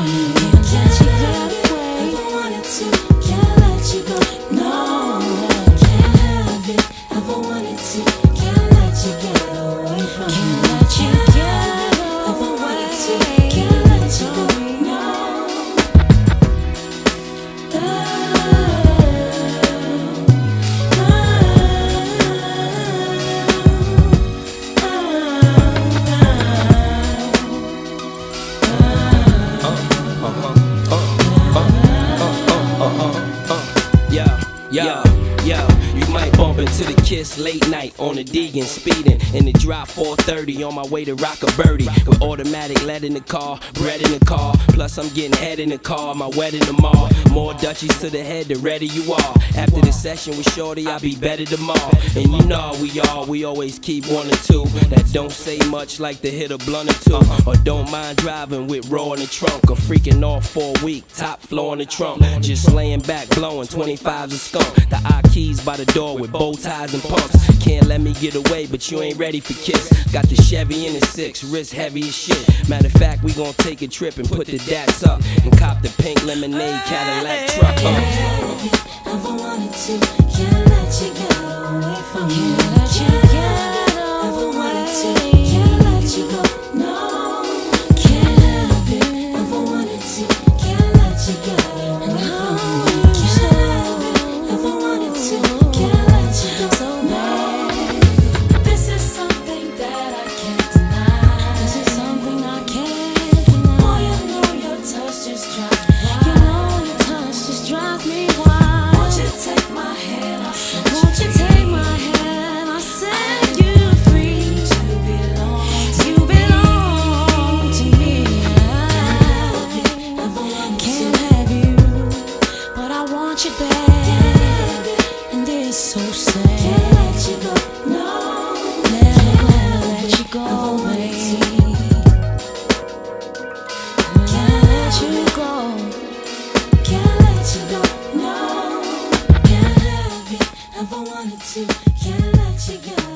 Can't let you get away I. Can't go. No, have it wanted to. Yo, yo, yo, you might bump into the kiss late night on the Deegan speeding in the drop 430 on my way to rock a birdie with automatic lead in the car, bread in the car. Plus I'm getting head in the car, my wet in the mall. More Dutchies to the head, the ready you are. After the session with Shorty, I'll be better tomorrow. And you know we all, we always keep one or two that don't say much like to hit a blunt or two. Or don't mind driving with raw in the trunk. Or freaking off for a week, top floor in the trunk. Just laying back, blowing 25s a skunk. The keys by the door with bow ties and pumps. Can't let me get away, but you ain't ready for kiss. Got the Chevy in the six, wrist heavy as shit. Matter of fact, we gon' take a trip and put the dats up. And cop the pink lemonade Cadillac truck can't let you away from wanted to, can't let you go.